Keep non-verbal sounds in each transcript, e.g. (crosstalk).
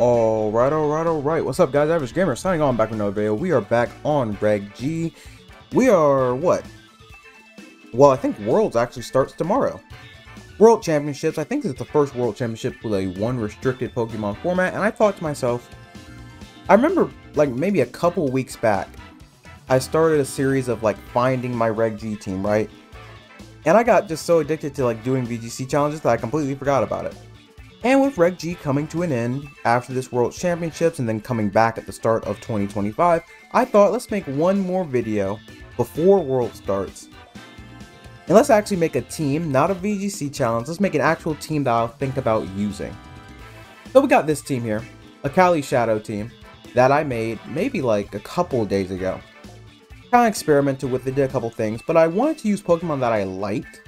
Alright, alright, alright. What's up, guys? Average Gamer signing on back with another video. We are back on Reg G. We are what? Well, I think Worlds actually starts tomorrow. World Championships. I think it's the first World Championship with a one restricted Pokemon format, and I thought to myself, I remember like maybe a couple weeks back, I started a series of like finding my Reg G team, right? And I got just so addicted to like doing VGC challenges that I completely forgot about it. And with Reg G coming to an end after this World Championships and then coming back at the start of 2025, I thought let's make one more video before World starts. And let's actually make a team, not a VGC challenge, let's make an actual team that I'll think about using. So we got this team here, a Caly Shadow team, that I made maybe like a couple days ago. Kind of experimented with it, did a couple things, but I wanted to use Pokemon that I liked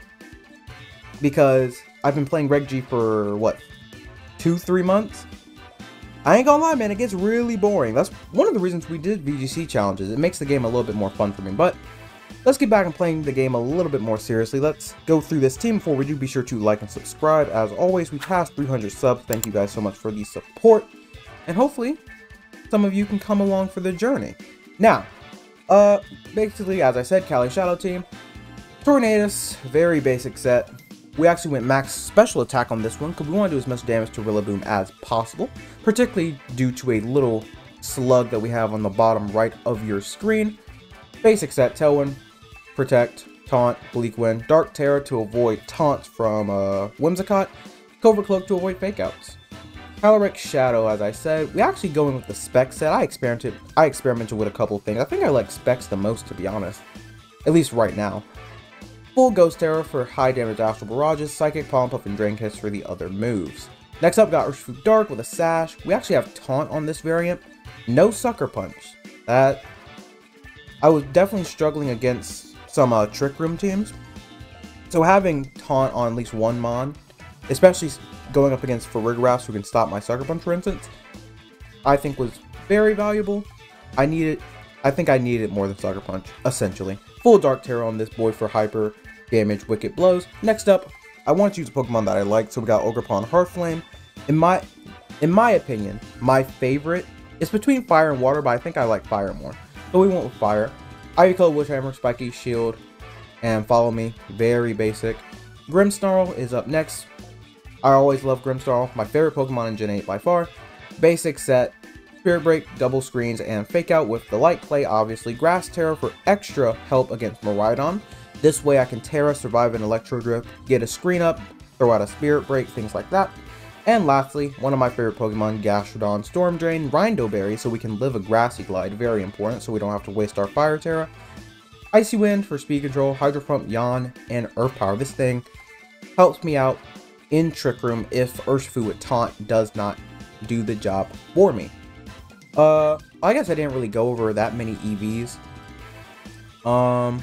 because I've been playing Reg G for, what, two, three months. I ain't gonna lie, man, it gets really boring. That's one of the reasons we did VGC challenges. It makes the game a little bit more fun for me, but let's get back and playing the game a little bit more seriously. Let's go through this team. Before we do, be sure to like and subscribe. As always, we passed 300 subs. Thank you guys so much for the support. And hopefully, some of you can come along for the journey. Now, uh, basically, as I said, Caly Shadow Team. Tornadus, very basic set. We actually went max special attack on this one because we want to do as much damage to Rillaboom as possible, particularly due to a little slug that we have on the bottom right of your screen. Basic set, Tailwind, Protect, Taunt, Bleak Wind, Dark Tera to avoid taunts from uh, Whimsicott, Covert Cloak to avoid fakeouts. Calyrex Shadow, as I said, we actually going with the spec set. I experimented, I experimented with a couple things. I think I like Specs the most, to be honest. At least right now. Full Ghost Tera for high damage Astral Barrages, Psychic Pollen Puff, and Drain Kiss for the other moves. Next up, got Urshifu Dark with a Sash. We actually have Taunt on this variant. No Sucker Punch. That... I was definitely struggling against some uh, Trick Room teams. So having Taunt on at least one Mon, especially going up against Farigiraf who can stop my Sucker Punch, for instance, I think was very valuable. I needed... I think I needed it more than Sucker Punch, essentially. Full Dark Tera on this boy for hyper damage Wicked Blows. Next up, I want to use a Pokemon that I like, so we got Ogerpon Hearthflame. In my in my opinion, my favorite is between Fire and Water, but I think I like Fire more. So we went with Fire. Ivy Cudgel, Wishhammer, Spiky, Shield, and Follow Me. Very basic. Grimmsnarl is up next. I always love Grimmsnarl, my favorite Pokemon in Gen 8 by far. Basic set, Spirit Break, Double Screens, and Fake Out with the Light Clay, obviously. Grass Tera for extra help against Miraidon. This way I can Tera, survive an Electro Drift, get a screen up, throw out a Spirit Break, things like that. And lastly, one of my favorite Pokemon, Gastrodon Storm Drain, Rindo Berry, so we can live a Grassy Glide, very important, so we don't have to waste our Fire Tera. Icy Wind for speed control, Hydro Pump, Yawn, and Earth Power. This thing helps me out in Trick Room if Urshifu with Taunt does not do the job for me. Uh, I guess I didn't really go over that many EVs. Um,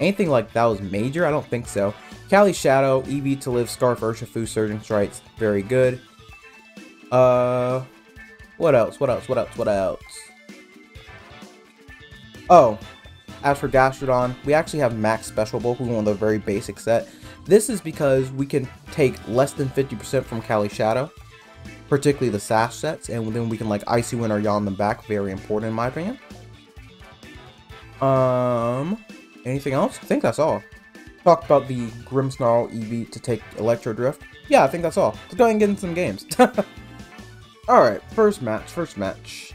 Anything like that was major? I don't think so. Caly Shadow, EV to live, Scarf, Urshifu, Surging Strikes, very good. Uh, what else? What else? What else? What else? Oh, as for Gastrodon, we actually have Max Special Bulk, we want the very basic set. This is because we can take less than 50% from Caly Shadow, particularly the Sash sets, and then we can like Icy Wind or Yawn them back, very important in my opinion. Um, Anything else? I think that's all. Talked about the Grimmsnarl EV to take Electro Drift. Yeah, I think that's all. Let's go and get in some games. (laughs) Alright, first match, first match.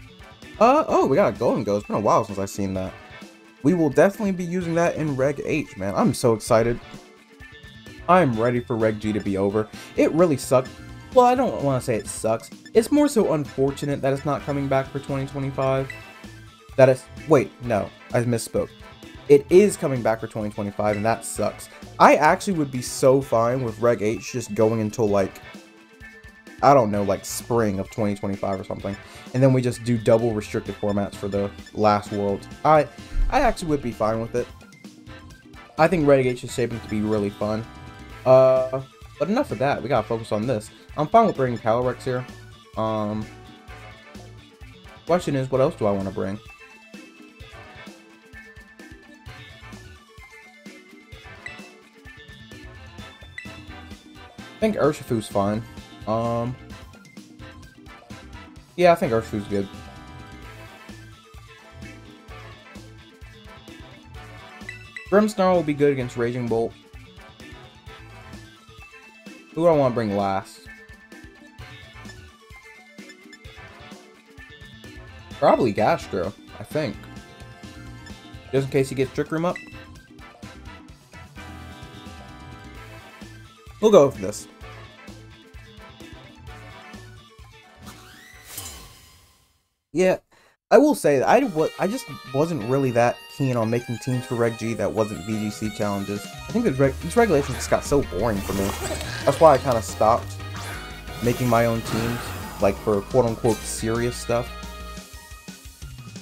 Uh, oh, we got a Gholdengo. It's been a while since I've seen that. We will definitely be using that in Reg H, man. I'm so excited. I'm ready for Reg G to be over. It really sucked. Well, I don't want to say it sucks. It's more so unfortunate that it's not coming back for 2025. That is... Wait, no. I misspoke. It is coming back for 2025, and that sucks. I actually would be so fine with Reg H just going until, like, I don't know, like spring of 2025 or something. And then we just do double restricted formats for the last world. I I actually would be fine with it. I think Reg H is shaping to be really fun. Uh, but enough of that. We gotta focus on this. I'm fine with bringing Calyrex here. Um, question is, what else do I want to bring? I think Urshifu's fine. Um, Yeah, I think Urshifu's good. Grimmsnarl will be good against Raging Bolt. Who do I want to bring last? Probably Gastro, I think. Just in case he gets Trick Room up. We'll go with this. Yeah, I will say that I, I just wasn't really that keen on making teams for Reg G that wasn't VGC challenges. I think these regulations just got so boring for me. That's why I kind of stopped making my own teams, like for quote-unquote serious stuff.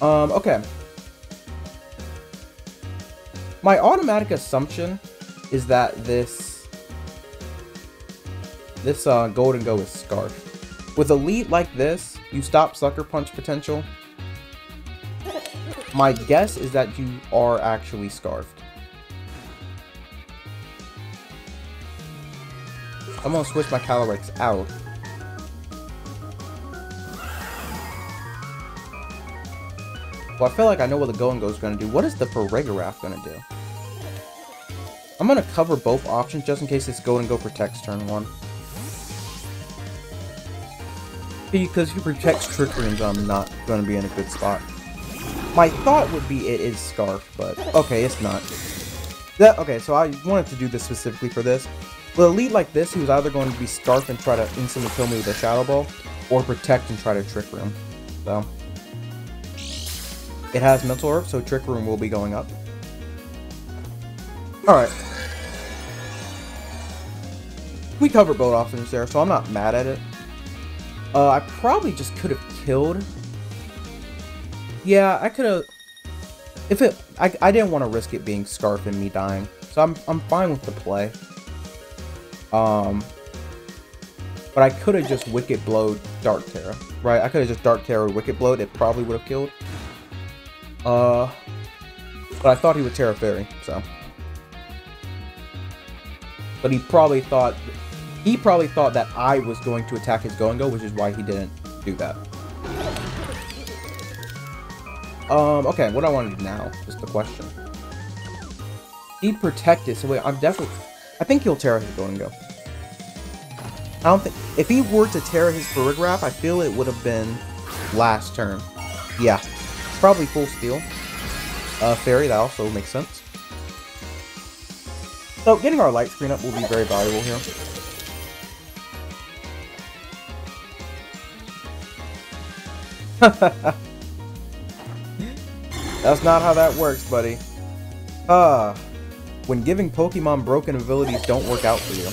Um, okay. My automatic assumption is that this this uh, Gholdengo is Scarf. With a lead like this, you stop Sucker Punch potential. My guess is that you are actually Scarfed. I'm gonna switch my Calyrex out. Well, I feel like I know what the go is going to do. What is the Farigiraf going to do? I'm going to cover both options just in case this go protects turn 1. Because if he protects Trick Rooms, I'm not going to be in a good spot. My thought would be it is Scarf, but okay, it's not. That, okay, so I wanted to do this specifically for this. With a lead like this, he was either going to be Scarf and try to instantly kill me with a Shadow Ball, or Protect and try to Trick Room. So... It has Mental Herb, so Trick Room will be going up. Alright. We covered both options there, so I'm not mad at it. Uh, I probably just could have killed. Yeah, I could have... If it... I, I didn't want to risk it being Scarf and me dying. So I'm, I'm fine with the play. Um... But I could have just Wicked Blowed Dark Tera, right? I could have just Dark Tera Wicked Blowed. It probably would have killed. Uh, but I thought he would Tera Fairy, so. But he probably thought, he probably thought that I was going to attack his Gholdengo, which is why he didn't do that. Um, okay, what I want to do now? Just the question. He protected, so wait, I'm definitely, I think he'll Tera his Gholdengo. I don't think, if he were to Tera his Farigiraf, I feel it would have been last turn. Yeah, Probably full steel. Uh, fairy, that also makes sense. So, getting our light screen up will be very valuable here. (laughs) That's not how that works, buddy. Ah, uh, when giving Pokemon broken abilities don't work out for you.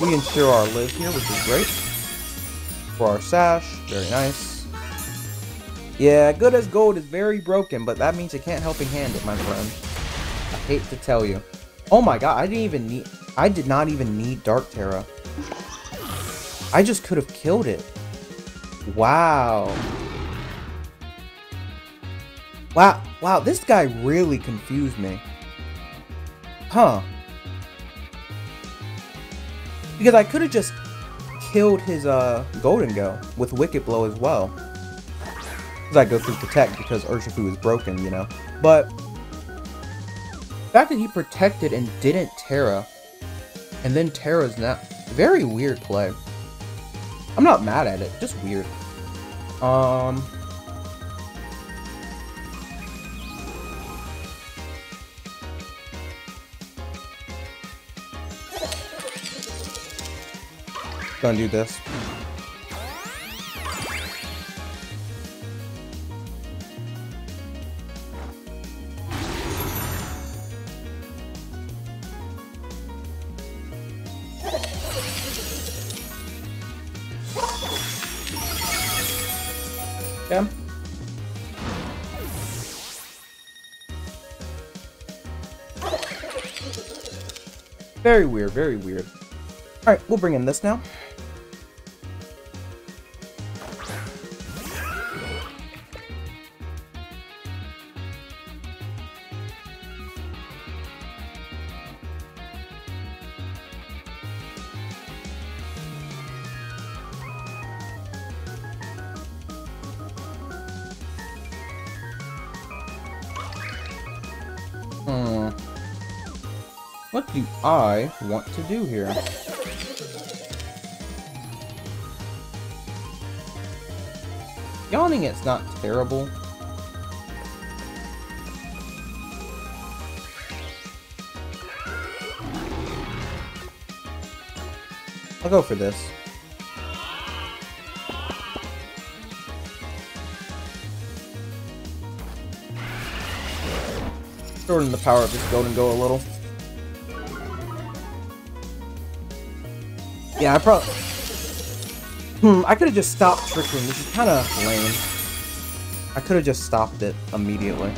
We ensure our live here, which is great. For our Sash, very nice. Yeah, good as gold is very broken, but that means you can't help helping hand it, my friend. I hate to tell you. Oh my god, I didn't even need... I did not even need Dark Tera. I just could have killed it. Wow. Wow, wow, this guy really confused me. Huh. Because I could have just killed his uh, Gholdengo with Wicked Blow as well. Because I go through Protect because Urshifu is broken, you know. But the fact that he protected and didn't Tera, and then Tera's now very weird play. I'm not mad at it, just weird. Um. Gonna do this. Very weird, very weird. Alright, we'll bring in this now. Want to do here? Yawning it's not terrible. I'll go for this. Shorten the power of this Gholdengo a little. Yeah, I probably... Hmm, I could have just stopped Trick Room, which is kind of lame. I could have just stopped it immediately.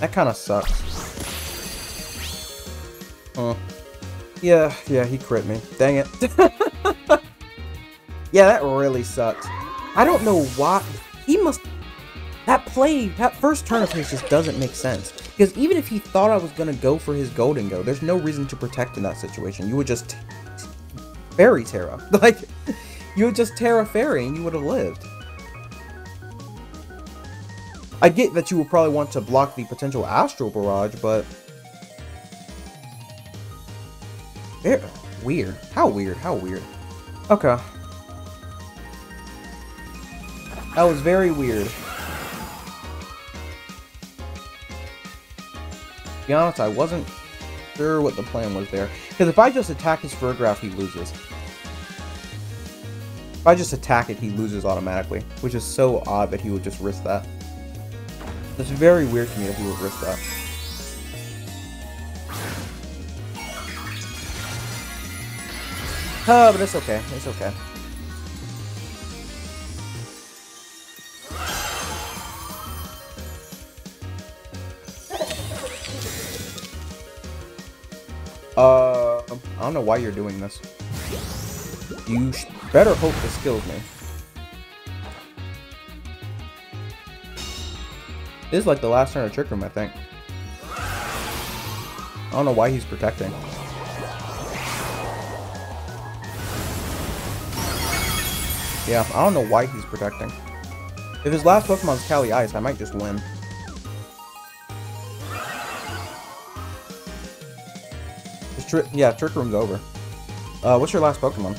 That kind of sucks. Huh. Yeah, yeah, he crit me. Dang it. (laughs) yeah, that really sucks. I don't know why. He must... Play, that first turn of his just doesn't make sense. Because even if he thought I was going to go for his Gholdengo, there's no reason to protect in that situation. You would just... Fairy Tera. (laughs) Like, you would just Tera Fairy and you would have lived. I get that you will probably want to block the potential Astral Barrage, but... Weird. How weird, how weird. Okay. That was very weird. Be honest, I wasn't sure what the plan was there. Because if I just attack his Farigiraf, he loses. If I just attack it, he loses automatically. Which is so odd that he would just risk that. It's very weird to me that he would risk that. Uh, but it's okay. It's okay. Don't know why you're doing this. You better hope this kills me. This is like the last turn of Trick Room, I think. I don't know why he's protecting. Yeah, I don't know why he's protecting. If his last Pokemon's Caly Ice, I might just win. Tri yeah, Trick Room's over. Uh, what's your last Pokemon?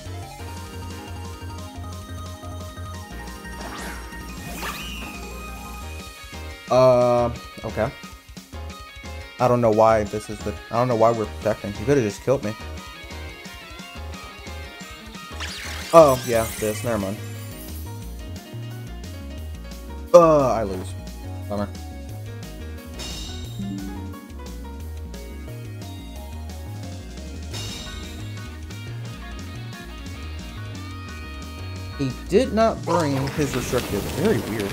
Uh, okay. I don't know why this is the... I don't know why we're protecting. You could have just killed me. Oh, yeah, this. Never mind. Uh, I lose. Bummer. He did not bring his restricted. Very weird.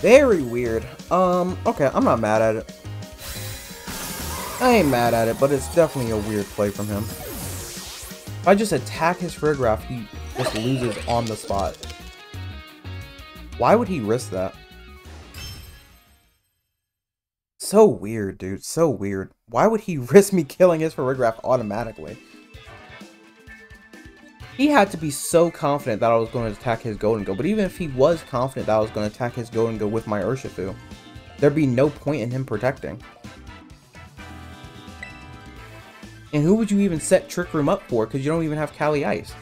Very weird. Um, okay, I'm not mad at it. I ain't mad at it, but it's definitely a weird play from him. If I just attack his Farigiraf, he just loses on the spot. Why would he risk that? So weird, dude. So weird. Why would he (laughs) risk me killing his Farigiraf automatically? He had to be so confident that I was going to attack his Gholdengo, but even if he was confident that I was going to attack his Gholdengo with my Urshifu, there'd be no point in him protecting. And who would you even set Trick Room up for, because you don't even have Caly Ice?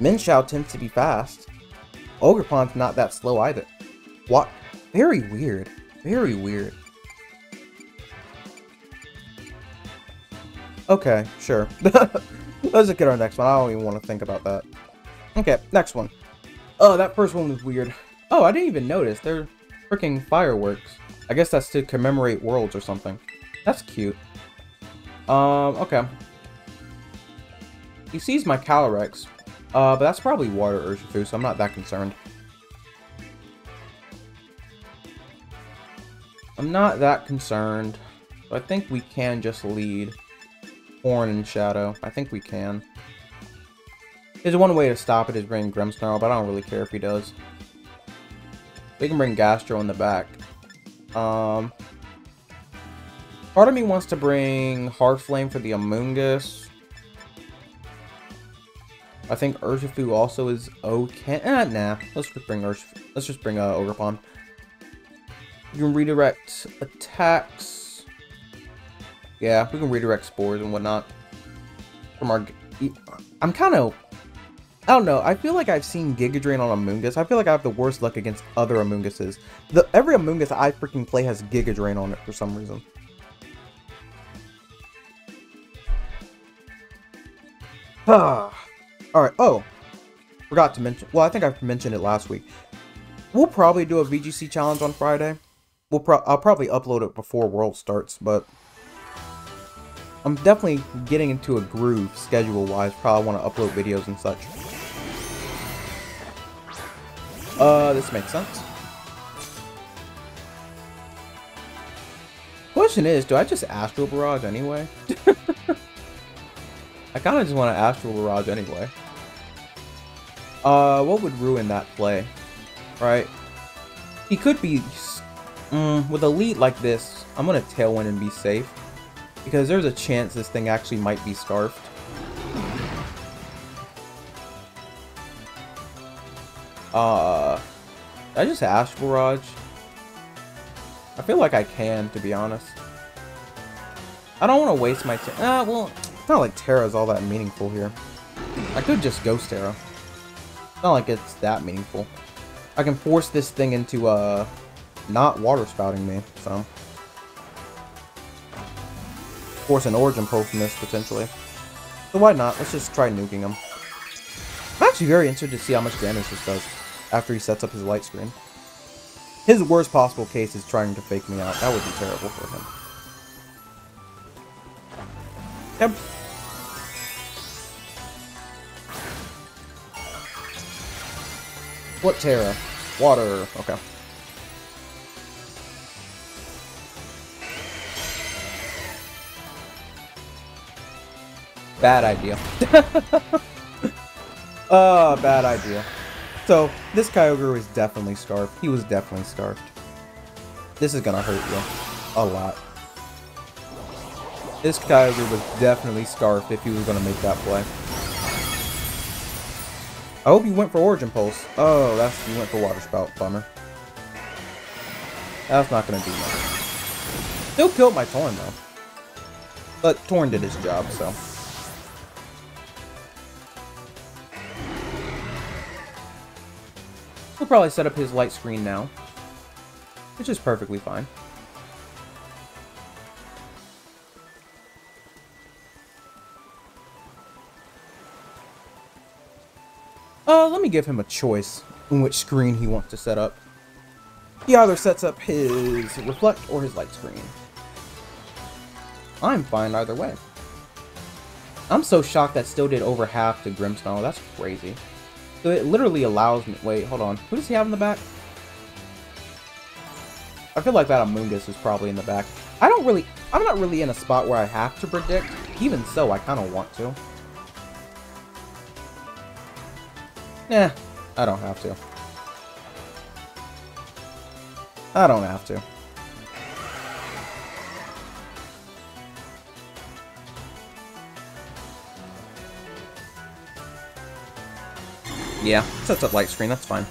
Mienshao tends to be fast. Ogerpon's not that slow either. What? Very weird. Very weird. Okay, sure. (laughs) Let's get our next one. I don't even want to think about that. Okay, next one. Oh, that first one was weird. Oh, I didn't even notice. They're freaking fireworks. I guess that's to commemorate worlds or something. That's cute. Um, okay. He sees my Calyrex. Uh, but that's probably Water Urshifu, so I'm not that concerned. I'm not that concerned. I think we can just lead. Torn and Shadow. I think we can. There's one way to stop it is bring Grimmsnarl, but I don't really care if he does. We can bring Gastro in the back. Um, part of me wants to bring Hearthflame for the Amoonguss. I think Urshifu also is okay. Eh, nah. Let's just bring Urshifu. Let's just bring uh, Ogerpon. You can redirect attacks. Yeah, we can redirect spores and whatnot. From our... I'm kind of... I don't know. I feel like I've seen Giga Drain on Amoonguss. I feel like I have the worst luck against other Amoongusses. The, every Amoonguss I freaking play has Giga Drain on it for some reason. (sighs) Alright, oh. Forgot to mention, well, I think I mentioned it last week. We'll probably do a VGC challenge on Friday. We'll pro I'll probably upload it before World starts, but... I'm definitely getting into a groove, schedule-wise. Probably want to upload videos and such. Uh, this makes sense. Question is, do I just Astral Barrage anyway? (laughs) I kind of just want to Astral Barrage anyway. Uh, what would ruin that play? Right? He could be... Mm, with a lead like this, I'm going to Tailwind and be safe. Because there's a chance this thing actually might be Scarfed. Uh, I just Ash Barrage? I feel like I can, to be honest. I don't want to waste my. Ah, well, not like Tera's all that meaningful here. I could just Ghost Tera. It's not like it's that meaningful. I can force this thing into, uh, not water spouting me, so. Force an Origin Pulse from this, potentially. So why not? Let's just try nuking him. I'm actually very interested to see how much damage this does after he sets up his light screen. His worst possible case is trying to fake me out. That would be terrible for him. Yep. What Tera? Water. Okay. Bad idea. (laughs) uh, bad idea. So, this Kyogre was definitely scarfed. He was definitely scarfed. This is gonna hurt you. A lot. This Kyogre was definitely scarfed if he was gonna make that play. I hope you went for Origin Pulse. Oh, that's you went for Water Spout. Bummer. That's not gonna do much. Still killed my Torn though. But Torn did his job, so. He'll probably set up his light screen now. Which is perfectly fine. Uh, let me give him a choice in which screen he wants to set up. He either sets up his reflect or his light screen. I'm fine either way. I'm so shocked that still did over half to Grimmsnarl. That's crazy. So it literally allows me... Wait, hold on. Who does he have in the back? I feel like that Amoonguss is probably in the back. I don't really... I'm not really in a spot where I have to predict. Even so, I kind of want to. Nah, I don't have to. I don't have to. Yeah, sets up light screen, that's fine.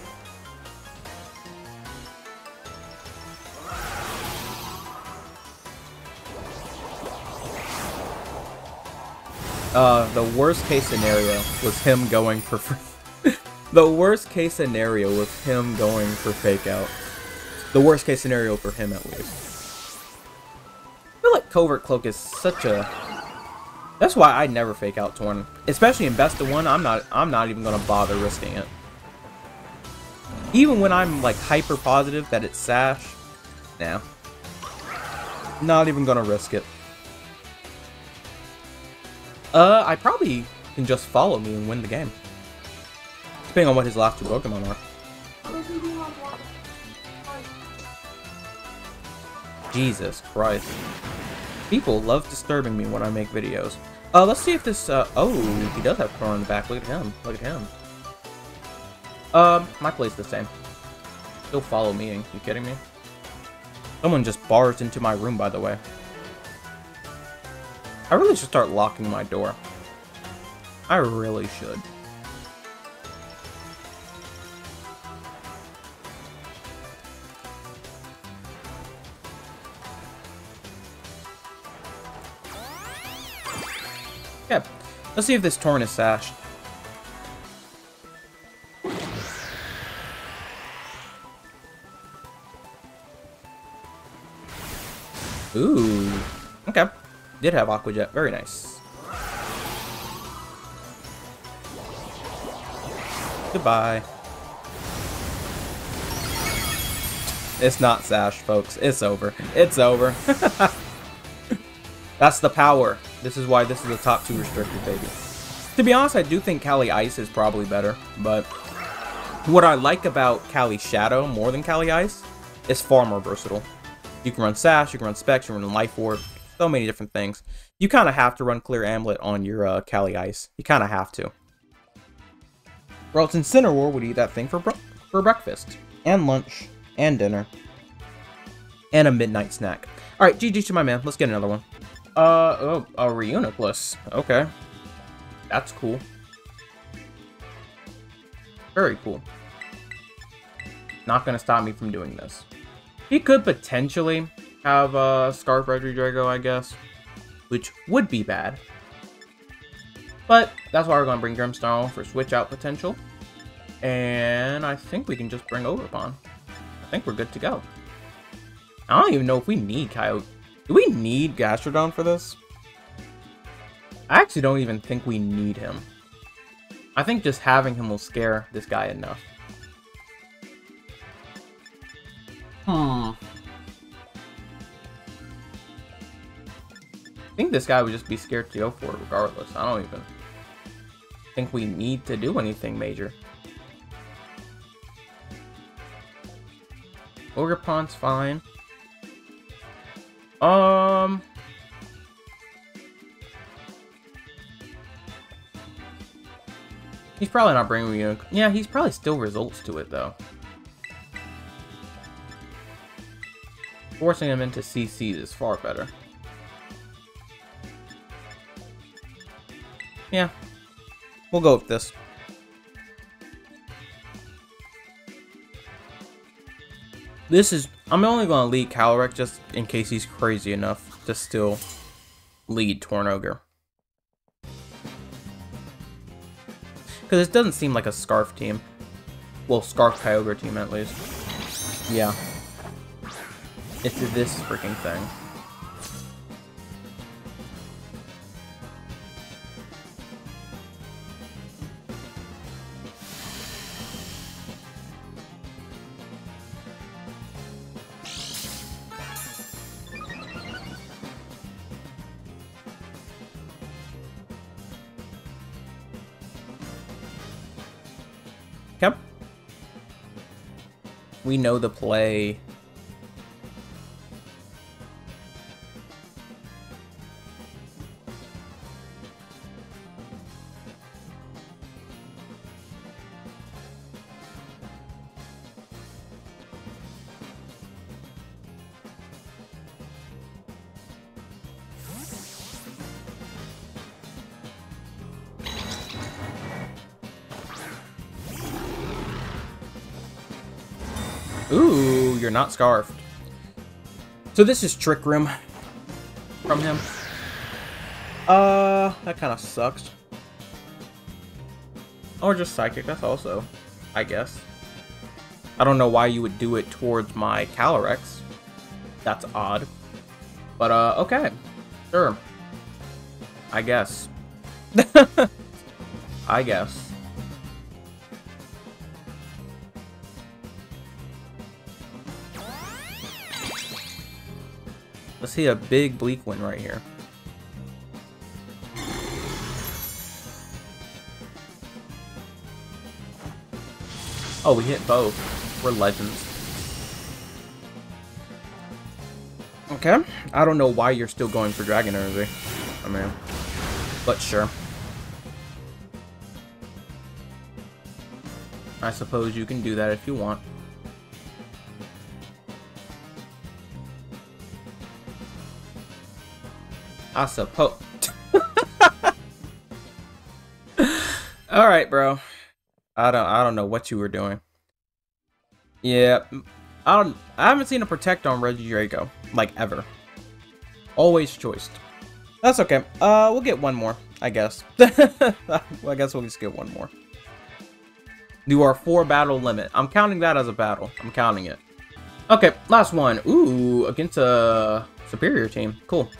Uh, the worst case scenario was him going for (laughs) The worst case scenario was him going for fake out. The worst case scenario for him, at least. I feel like Covert Cloak is such a... That's why I never fake out Torn. Especially in Best of One, I'm not, I'm not even to bother risking it. Even when I'm, like, hyper positive that it's Sash, nah. Not even to risk it. Uh, I probably can just follow me and win the game. Depending on what his last two Pokemon are. Jesus Christ. People love disturbing me when I make videos. Uh, let's see if this, uh, oh, he does have Crow in the back. Look at him. Look at him. Um, my play's the same. Still follow me. Are you kidding me? Someone just barged into my room, by the way. I really should start locking my door. I really should. Yeah. Let's see if this Torn is sashed. Ooh. Okay. Did have Aqua Jet. Very nice. Goodbye. It's not Sash, folks. It's over. It's over. (laughs) That's the power. This is why this is the top two restricted, baby. To be honest, I do think Caly Ice is probably better, but what I like about Caly Shadow more than Caly Ice is far more versatile. You can run Sash, you can run Specs, you can run Life Orb, so many different things. You kind of have to run Clear Amulet on your uh, Caly Ice. You kind of have to. Or else Incineroar would eat that thing for, for breakfast, and lunch, and dinner, and a midnight snack. Alright, GG to my man. Let's get another one. Uh, oh, a Reuniclus. Okay. That's cool. Very cool. Not gonna stop me from doing this. He could potentially have a uh, Scarf Regidrago, I guess. Which would be bad. But that's why we're to bring Grimmsnarl for switch out potential. And I think we can just bring Ogerpon. I think we're good to go. I don't even know if we need Coyote. Do we need Gastrodon for this? I actually don't even think we need him. I think just having him will scare this guy enough. Hmm. I think this guy would just be scared to go for it regardless. I don't even think we need to do anything major. Ogerpon's fine. Um... He's probably not bringing me... Yeah, he's probably still results to it, though. Forcing him into CC is far better. Yeah. We'll go with this. This is... I'm only going to lead Calyrex just in case he's crazy enough to still lead Tornogre. Because it doesn't seem like a Scarf team. Well, Scarf Kyogre team at least. Yeah. It's this freaking thing. We know the play. Not scarfed. So this is Trick Room from him. Uh, that kind of sucks. Or just Psychic, that's also, I guess. I don't know why you would do it towards my Calyrex. That's odd. But, uh, okay. Sure. I guess. (laughs) I guess. Let's see a big bleak one right here. Oh, we hit both. We're legends. Okay. I don't know why you're still going for Dragon Energy. I mean, but sure. I suppose you can do that if you want. I suppose. (laughs) All right, bro. I don't. I don't know what you were doing. Yeah, I don't. I haven't seen a protect on Regidrago like ever. Always choiced. That's okay. Uh, we'll get one more, I guess. (laughs) well, I guess we'll just get one more. You are four battle limit. I'm counting that as a battle. I'm counting it. Okay, last one. Ooh, against a superior team. Cool.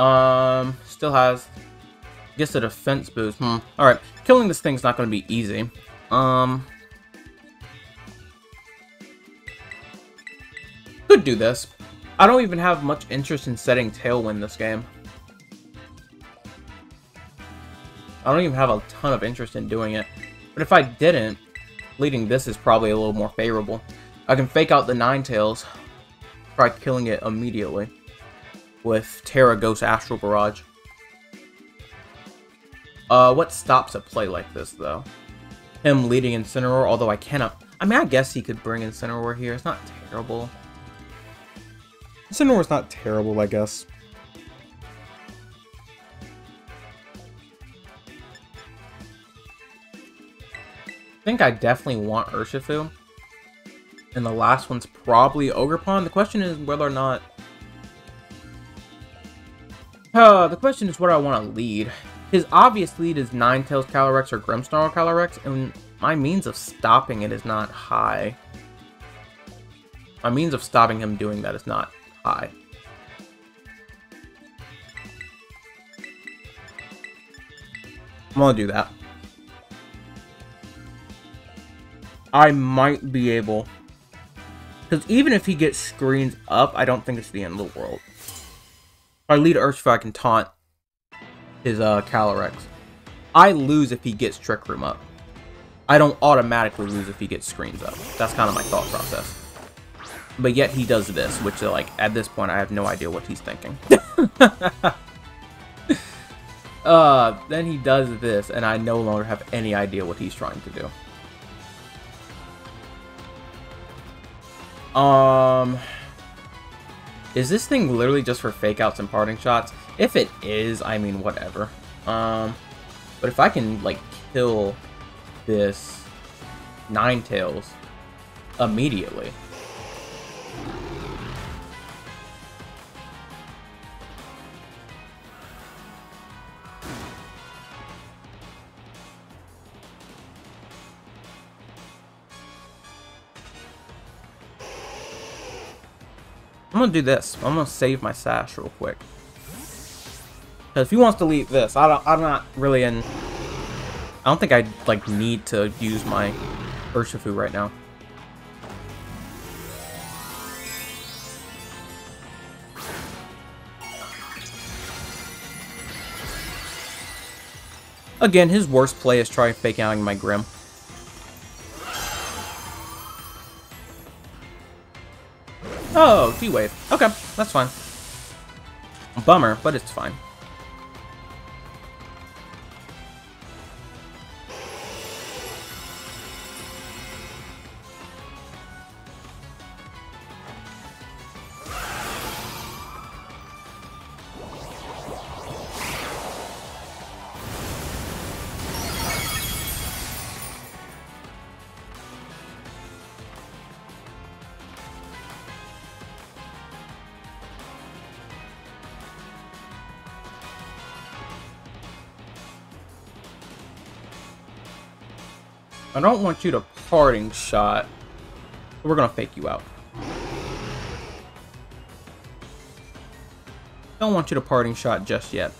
Um, still has gets a defense boost. Hmm. All right, killing this thing's not going to be easy. Um, could do this. I don't even have much interest in setting Tailwind this game. I don't even have a ton of interest in doing it. But if I didn't, leading this is probably a little more favorable. I can fake out the Ninetales, try killing it immediately with Tera Ghost Astral Barrage. Uh, what stops a play like this, though? Him leading Incineroar, although I cannot... I mean, I guess he could bring Incineroar here. It's not terrible. Incineroar's not terrible, I guess. I think I definitely want Urshifu. And the last one's probably Ogerpon. The question is whether or not... Uh, the question is what I want to lead. His obvious lead is Ninetales Calyrex or Grimmsnarl Calyrex, and my means of stopping it is not high. My means of stopping him doing that is not high. I'm gonna do that. I might be able. Because even if he gets screens up, I don't think it's the end of the world. I lead I can taunt his uh, Calyrex. I lose if he gets Trick Room up. I don't automatically lose if he gets screens up. That's kind of my thought process. But yet he does this, which like at this point I have no idea what he's thinking. (laughs) uh, then he does this, and I no longer have any idea what he's trying to do. Um, is this thing literally just for fake outs and parting shots? If it is, I mean, whatever. Um, but if I can, like, kill this Ninetales immediately. I'm gonna do this. I'm gonna save my sash real quick. Because if he wants to leave this, I don't, I'm not really in... I don't think I like need to use my Urshifu right now. Again, his worst play is trying faking out my Grim. Oh, T-Wave. Okay, that's fine. Bummer, but it's fine. I don't want you to parting shot. We're gonna fake you out. Don't want you to parting shot just yet.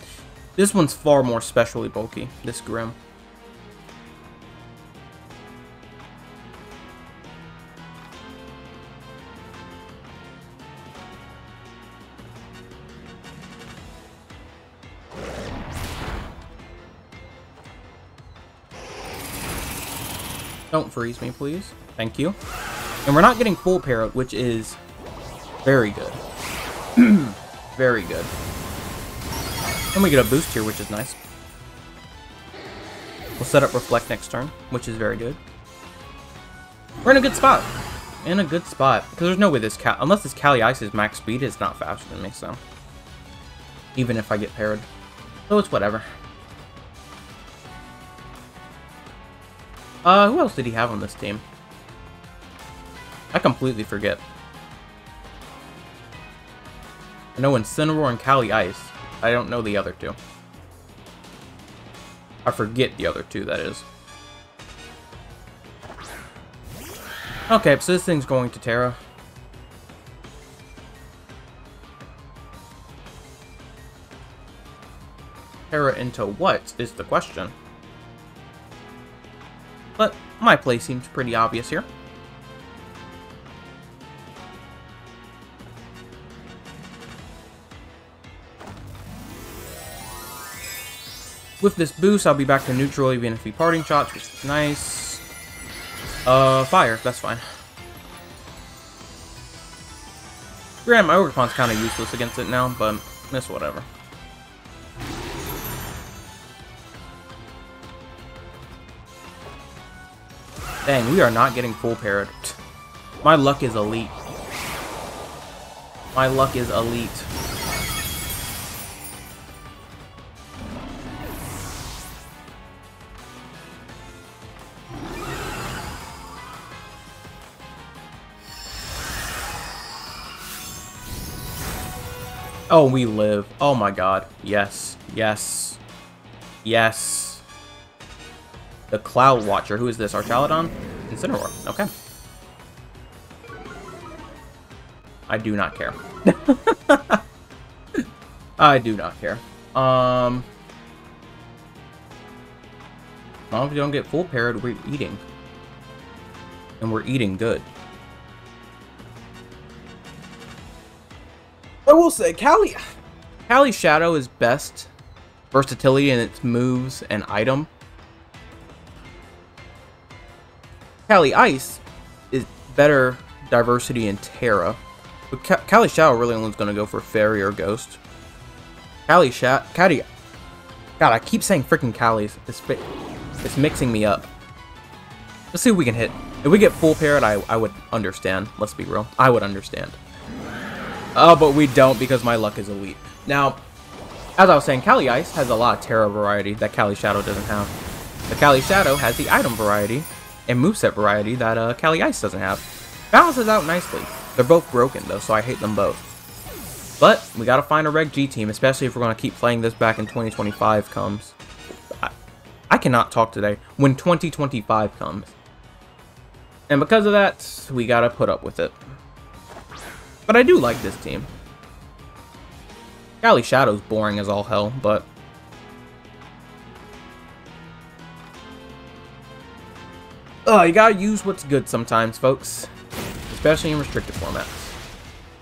This one's far more specially bulky, this Grim. Freeze me, please. Thank you. And we're not getting full para, which is very good. (clears throat) very good. And we get a boost here, which is nice. We'll set up Reflect next turn, which is very good. We're in a good spot. In a good spot. Because there's no way this cat, unless this Caly Ice is max speed, is not faster than me, so. Even if I get paired. So it's whatever. Uh, who else did he have on this team? I completely forget. I know Incineroar and Caly Ice. I don't know the other two. I forget the other two, that is. Okay, so this thing's going to Tera. Tera into what is the question. My play seems pretty obvious here. With this boost, I'll be back to neutral even if he parting shots, which is nice. Uh, fire, that's fine. Grant, my Ogerpon's kind of useless against it now, but it's whatever. Dang, we are not getting full parried. My luck is elite. My luck is elite. Oh, we live. Oh my god. Yes. Yes. Yes. The Cloud Watcher. Who is this? Archaludon? Incineroar. Okay. I do not care. (laughs) I do not care. Um... As long as we don't get full paired, we're eating. And we're eating good. I will say, Caly, Caly Shadow is best versatility in its moves and item. Caly Ice is better diversity in Tera. But Caly Shadow really only is going to go for Fairy or Ghost. Caly Shadow... God, I keep saying freaking Caly's. It's, it's mixing me up. Let's see if we can hit. If we get full parrot, I, I would understand. Let's be real. I would understand. Oh, but we don't because my luck is elite. Now, as I was saying, Caly Ice has a lot of Tera variety that Caly Shadow doesn't have. The Caly Shadow has the item variety and moveset variety that uh, Caly Ice doesn't have. Balances out nicely. They're both broken though, so I hate them both. But we gotta find a Reg G team, especially if we're gonna keep playing this back in 2025 comes. I, I cannot talk today. When 2025 comes. And because of that, we gotta put up with it. But I do like this team. Caly Shadow's boring as all hell, but... Oh, you gotta use what's good sometimes, folks. Especially in restricted formats.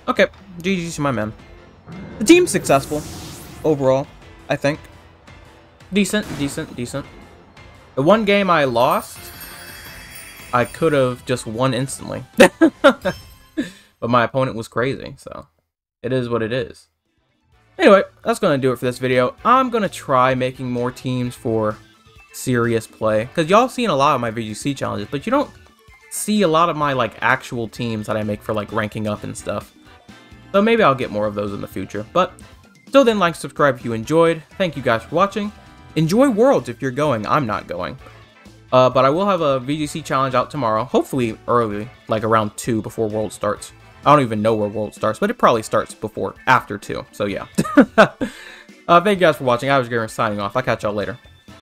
Okay, GG's to my man. The team's successful, overall, I think. Decent, decent, decent. The one game I lost, I could have just won instantly. (laughs) But my opponent was crazy, so it is what it is. Anyway, that's going to do it for this video. I'm going to try making more teams for serious play. Because y'all seen a lot of my VGC challenges, but you don't see a lot of my like actual teams that I make for like ranking up and stuff. So maybe I'll get more of those in the future. But still then, like, subscribe if you enjoyed. Thank you guys for watching. Enjoy Worlds if you're going. I'm not going. Uh, but I will have a VGC challenge out tomorrow. Hopefully early, like around 2 before World starts. I don't even know where World starts, but it probably starts before, after 2. So yeah. (laughs) uh, thank you guys for watching. I was Gamer signing off. I'll catch y'all later.